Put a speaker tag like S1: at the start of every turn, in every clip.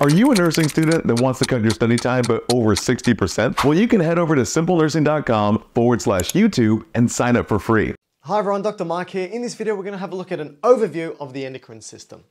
S1: Are you a nursing student that wants to cut your study time by over 60%? Well, you can head over to simplenursing.com forward slash YouTube and sign up for free.
S2: Hi everyone, Dr. Mike here. In this video, we're gonna have a look at an overview of the endocrine system.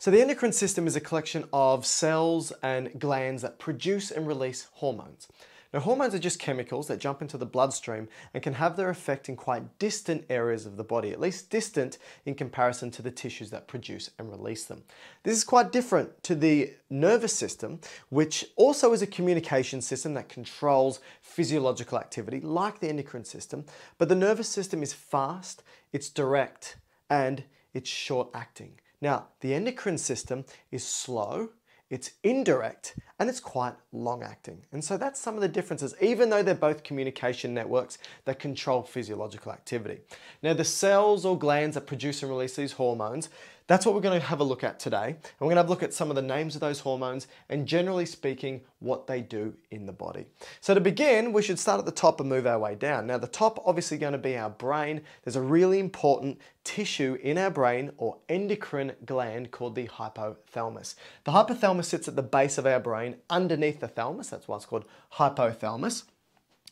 S2: So the endocrine system is a collection of cells and glands that produce and release hormones. Now, hormones are just chemicals that jump into the bloodstream and can have their effect in quite distant areas of the body, at least distant in comparison to the tissues that produce and release them. This is quite different to the nervous system, which also is a communication system that controls physiological activity, like the endocrine system. But the nervous system is fast, it's direct, and it's short acting. Now, the endocrine system is slow, it's indirect, and it's quite long acting. And so that's some of the differences, even though they're both communication networks that control physiological activity. Now, the cells or glands that produce and release these hormones, that's what we're going to have a look at today. And we're going to have a look at some of the names of those hormones and generally speaking, what they do in the body. So to begin, we should start at the top and move our way down. Now the top obviously going to be our brain. There's a really important tissue in our brain or endocrine gland called the hypothalamus. The hypothalamus sits at the base of our brain underneath the thalamus. That's why it's called hypothalamus.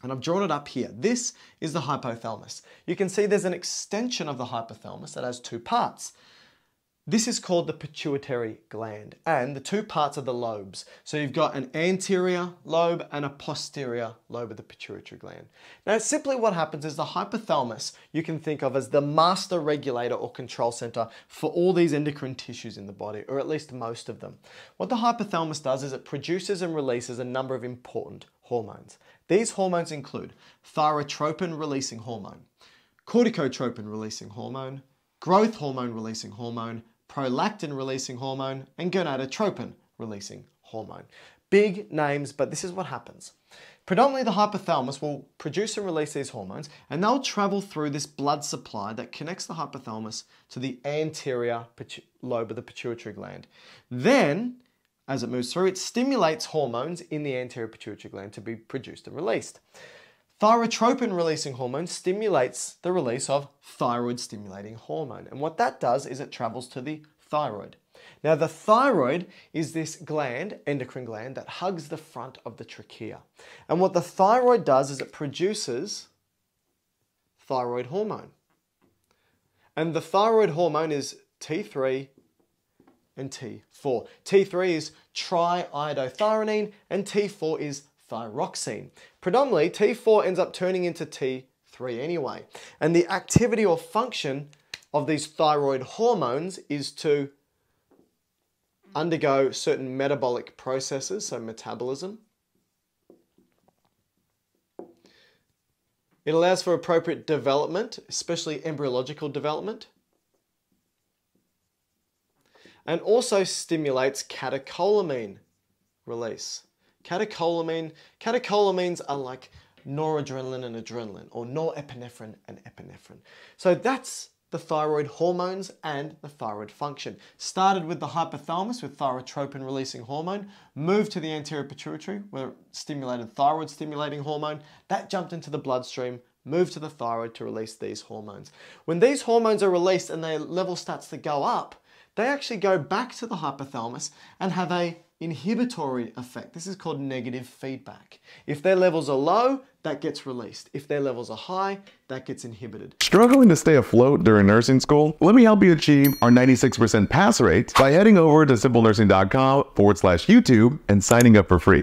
S2: And I've drawn it up here. This is the hypothalamus. You can see there's an extension of the hypothalamus that has two parts. This is called the pituitary gland and the two parts are the lobes. So you've got an anterior lobe and a posterior lobe of the pituitary gland. Now simply what happens is the hypothalamus you can think of as the master regulator or control center for all these endocrine tissues in the body or at least most of them. What the hypothalamus does is it produces and releases a number of important hormones. These hormones include thyrotropin releasing hormone, corticotropin releasing hormone, growth hormone releasing hormone, prolactin releasing hormone, and gonadotropin releasing hormone. Big names, but this is what happens. Predominantly, the hypothalamus will produce and release these hormones, and they'll travel through this blood supply that connects the hypothalamus to the anterior lobe of the pituitary gland. Then, as it moves through, it stimulates hormones in the anterior pituitary gland to be produced and released. Thyrotropin releasing hormone stimulates the release of thyroid stimulating hormone. And what that does is it travels to the thyroid. Now the thyroid is this gland, endocrine gland, that hugs the front of the trachea. And what the thyroid does is it produces thyroid hormone. And the thyroid hormone is T3 and T4. T3 is triiodothyronine and T4 is thyroxine. Predominantly, T4 ends up turning into T3 anyway. And the activity or function of these thyroid hormones is to undergo certain metabolic processes, so metabolism. It allows for appropriate development, especially embryological development. And also stimulates catecholamine release. Catecholamine, catecholamines are like noradrenaline and adrenaline, or norepinephrine and epinephrine. So that's the thyroid hormones and the thyroid function. Started with the hypothalamus with thyrotropin releasing hormone, moved to the anterior pituitary where stimulated thyroid stimulating hormone, that jumped into the bloodstream, moved to the thyroid to release these hormones. When these hormones are released and their level starts to go up, they actually go back to the hypothalamus and have a inhibitory effect. This is called negative feedback. If their levels are low, that gets released. If their levels are high, that gets inhibited.
S1: Struggling to stay afloat during nursing school? Let me help you achieve our 96% pass rate by heading over to simplenursing.com forward slash YouTube and signing up for free.